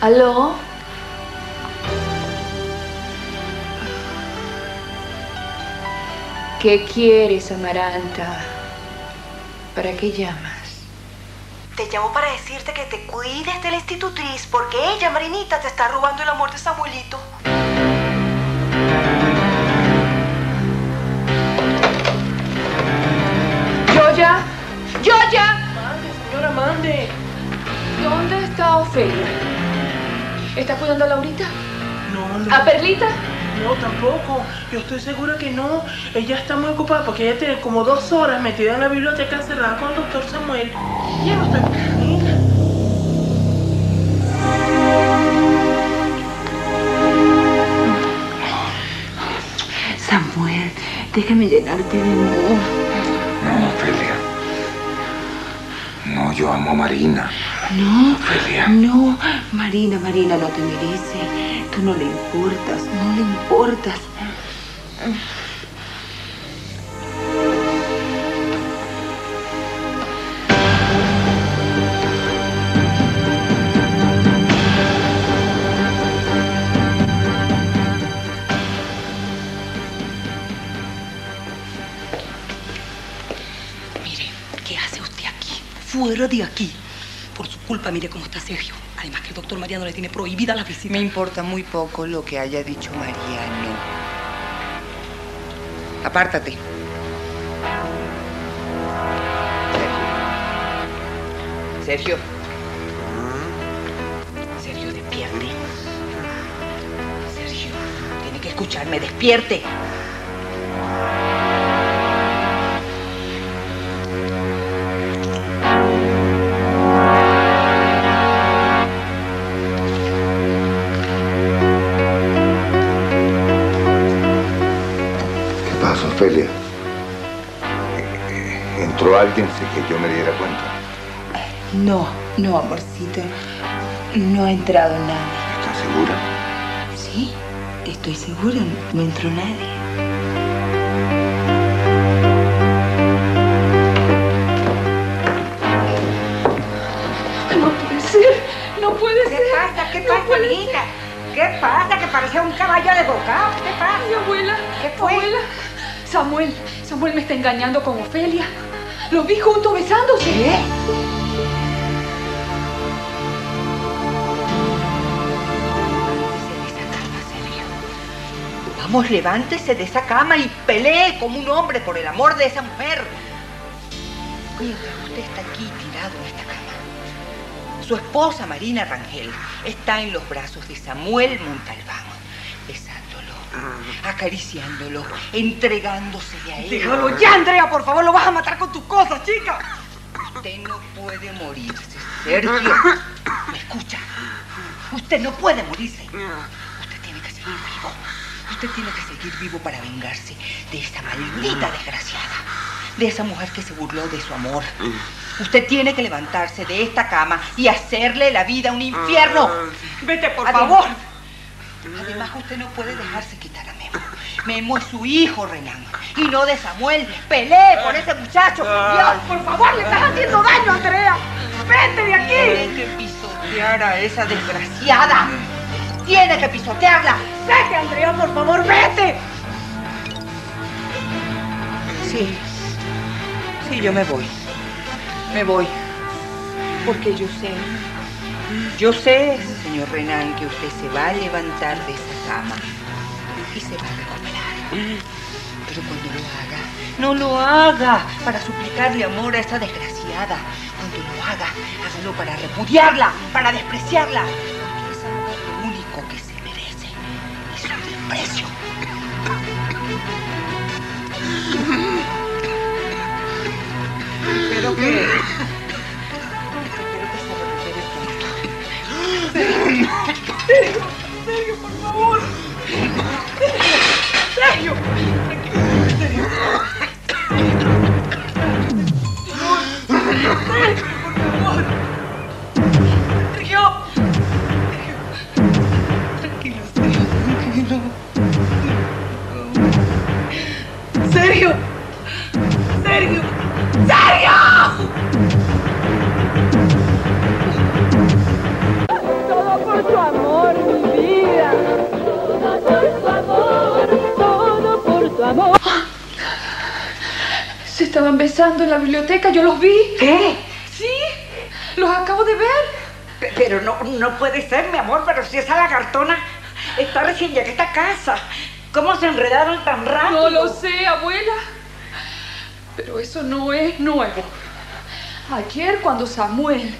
¿Aló? ¿Qué quieres, Amaranta? ¿Para qué llamas? Te llamo para decirte que te cuides de la institutriz porque ella, Marinita, te está robando el amor de Samuelito. ¡Yoya! ¡Yoya! Mande, señora, mande. ¿Dónde está Ofelia? ¿Está cuidando a Laurita? No, no. ¿A Perlita? No, tampoco. Yo estoy segura que no. Ella está muy ocupada porque ella tiene como dos horas metida en la biblioteca encerrada con el doctor Samuel. Ella no está aquí. Samuel, déjame llenarte de amor. No, Ofelia. No, yo amo a Marina. No, Ofelia. no, Marina, Marina no te merece. Tú no le importas, no le importas. Mire, ¿qué hace usted aquí? Fuera de aquí. Por su culpa, mire cómo está Sergio. Además que el doctor Mariano le tiene prohibida la visita. Me importa muy poco lo que haya dicho Mariano. Apártate. Sergio. Sergio. Sergio, despierte. Sergio, tiene que escucharme. Despierte. ¿Entró alguien sin que yo me diera cuenta? No, no, amorcito. No ha entrado nadie. ¿Estás segura? Sí, estoy segura, no entró nadie. No puede ser, no puede ¿Qué ser. pasa? ¿Qué No pasa, puede hijita? ¿Qué pasa? Que parecía un caballo de boca. ¿Qué pasa? Mi abuela, ¿Qué fue? abuela. Samuel, Samuel me está engañando con Ofelia. Los vi juntos besándose. ¿Qué? Vamos, levántese de esa cama y pelee como un hombre por el amor de esa mujer. Mientras usted está aquí tirado en esta cama, su esposa Marina Rangel está en los brazos de Samuel Montalbán, acariciándolo, entregándose a él. Déjalo ya, Andrea, por favor, lo vas a matar con tus cosas, chica. Usted no puede morirse, Sergio. ¿Me escucha? Usted no puede morirse. Usted tiene que seguir vivo. Usted tiene que seguir vivo para vengarse de esa maldita desgraciada. De esa mujer que se burló de su amor. Usted tiene que levantarse de esta cama y hacerle la vida un infierno. Vete, por Además- favor. Además, usted no puede dejarse quitar a Memo. Memo es su hijo, Renan. Y no de Samuel. Pelee por ese muchacho. Dios, Por favor, le estás haciendo daño, Andrea. Vete de aquí. Tiene que pisotear a esa desgraciada. Tiene que pisotearla. Vete, Andrea, por favor, vete. Sí. Sí, yo me voy. Me voy. Porque yo sé. Yo sé, señor Renan, que usted se va a levantar de esa cama y se va a recuperar. Pero cuando lo haga, no lo haga para suplicarle amor a esa desgraciada. Cuando lo haga, hágalo para repudiarla, para despreciarla. Porque mujer lo único que se merece es un desprecio. Espero que. Estaban besando en la biblioteca, yo los vi. ¿Qué? Sí, los acabo de ver. Pe- Pero no, no puede ser, mi amor, pero si esa lagartona está recién llegada a esta casa. ¿Cómo se enredaron tan rápido? No lo sé, abuela. Pero eso no es nuevo. Ayer cuando Samuel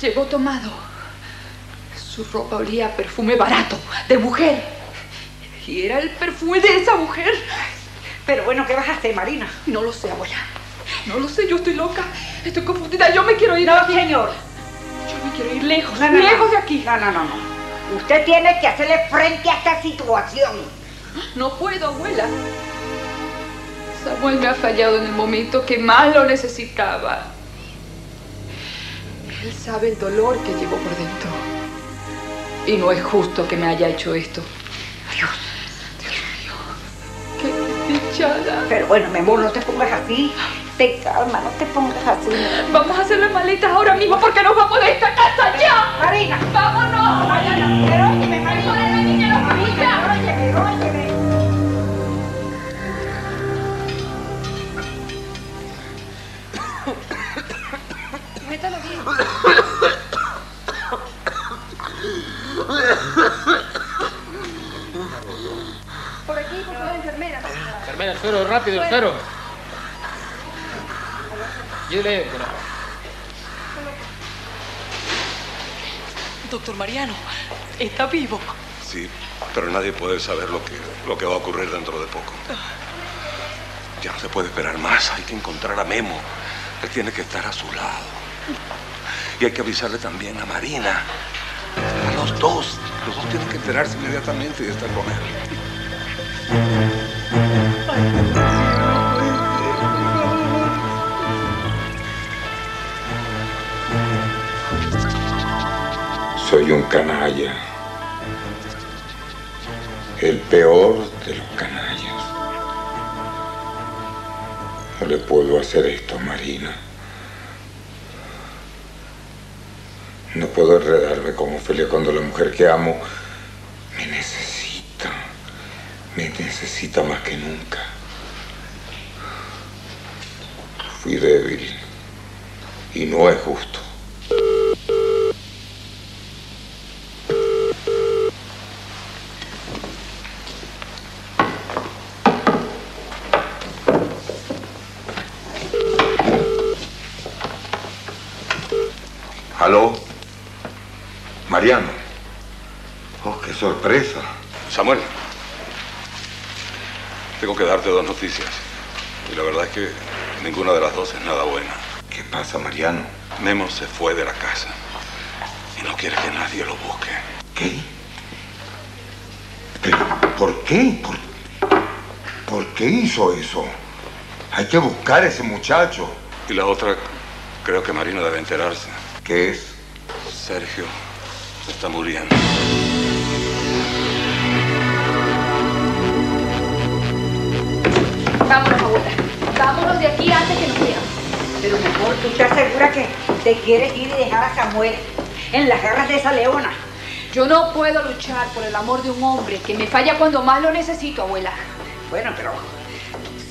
llegó tomado, su ropa olía a perfume barato, de mujer. Y era el perfume de esa mujer. Pero bueno, ¿qué vas a hacer, Marina? No lo sé, abuela. No lo sé, yo estoy loca. Estoy confundida. Yo me quiero ir No, aquí. señor. Yo me quiero ir lejos, No, no, lejos de aquí. No, no, no, no. Usted tiene que hacerle frente a esta situación. No puedo, abuela. Samuel me ha fallado en el momento que más lo necesitaba. Él sabe el dolor que llevo por dentro. Y no es justo que me haya hecho esto. Dios. Pero bueno, mi amor, no te pongas así. Te calma, no te pongas así. Vamos a hacer las maletas ahora mismo porque nos vamos de esta casa ya. Rápido, suero. Yo le... bueno, Doctor Mariano, está vivo. Sí, pero nadie puede saber lo que, lo que va a ocurrir dentro de poco. Ya no se puede esperar más. Hay que encontrar a Memo. Él tiene que estar a su lado. Y hay que avisarle también a Marina. A los dos. Los dos tienen que enterarse inmediatamente y estar con él. Soy un canalla. El peor de los canallas. No le puedo hacer esto a Marina. No puedo enredarme con Ofelia cuando la mujer que amo me necesita. Me necesita más que nunca. Fui débil. Y no es justo. ¿Aló? Mariano. Oh, qué sorpresa. Samuel, tengo que darte dos noticias. Y la verdad es que ninguna de las dos es nada buena. ¿Qué pasa, Mariano? Memo se fue de la casa. Y no quiere que nadie lo busque. ¿Qué? ¿Pero por qué? ¿Por, por qué hizo eso? Hay que buscar a ese muchacho. Y la otra, creo que Marina debe enterarse. ¿Qué es? Sergio se está muriendo. Vámonos, abuela. Vámonos de aquí antes que nos vean. Pero mejor, ¿tú estás segura que te quieres ir y dejar a Samuel en las garras de esa leona? Yo no puedo luchar por el amor de un hombre que me falla cuando más lo necesito, abuela. Bueno, pero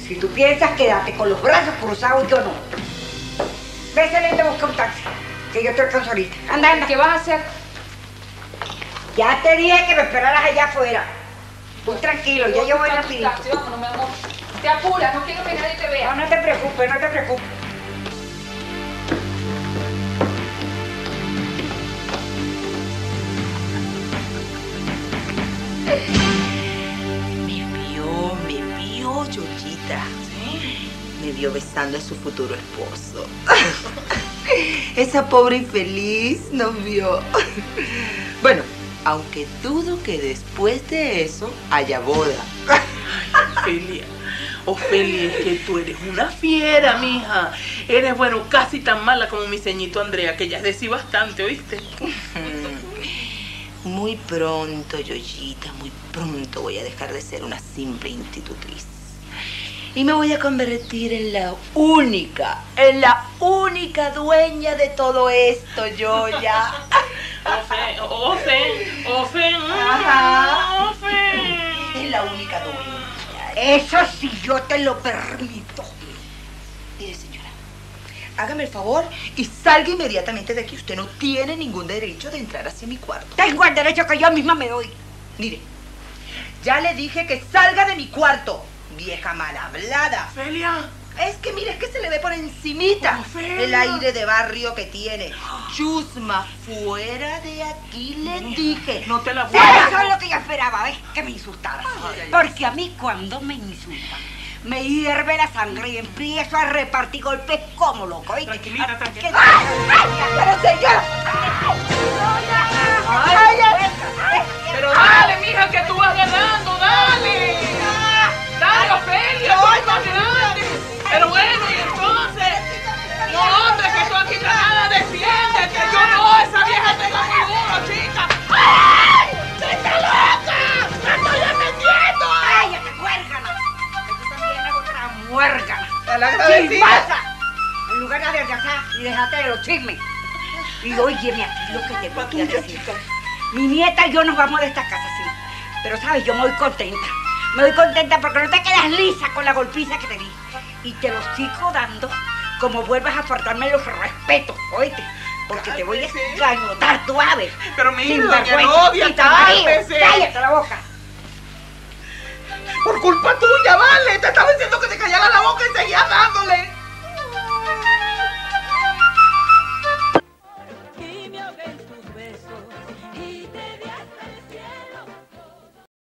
si tú piensas quedarte con los brazos cruzados, yo no. Ve, Celeste, busca un taxi, que yo te alcanzo ahorita. Anda, anda. ¿Qué vas a hacer? Ya te dije que me esperaras allá afuera. Tú tranquilo, ya yo voy a rapidito. Vámonos, mi amor. Te apuras, no quiero que nadie te No, vea. no te preocupes, no te preocupes. Me vio, me vio, Yoyita. Me vio besando a su futuro esposo. Esa pobre infeliz nos vio. Bueno, aunque dudo que después de eso haya boda. Ofelia, Ofelia, es que tú eres una fiera, mija. Eres, bueno, casi tan mala como mi ceñito Andrea, que ya decí bastante, ¿oíste? Muy pronto, Yoyita, muy pronto voy a dejar de ser una simple institutriz. Y me voy a convertir en la única, en la única dueña de todo esto, Yoya. Ofe, Ofe, Ofe. Ofe. Es la única dueña. Eso sí yo te lo permito. Mire, señor. hágame el favor y salga inmediatamente de aquí. Usted no tiene ningún derecho de entrar hacia mi cuarto. Tengo el derecho que yo misma me doy. Mire, ya le dije que salga de mi cuarto, vieja mal hablada. Felia. Es que mire, es que se le ve por encimita el aire de barrio que tiene. Chusma, fuera de aquí le dije. No te la voy a... eso es lo que yo esperaba, ¿ves? Que me insultara. Porque a mí cuando me insultan, me hierve la sangre y empiezo a repartir golpes como loco, Ah, tranquilita. ¡Chismosa! En lugar de adelgazar y dejarte de los chismes. Y óyeme aquí lo que te voy a decir. Mi nieta y yo nos vamos de esta casa, sí. Pero, ¿sabes? Yo me voy contenta. Me voy contenta porque no te quedas lisa con la golpiza que te di. Y te lo sigo dando como vuelvas a faltarme los respetos, oíste. Porque te voy a escañotar, tú aves. Pero Sin doña. Novia, cálmese. Cállate la boca. Por culpa tuya, vale. Te estaba diciendo que te callara la boca y seguías dándole.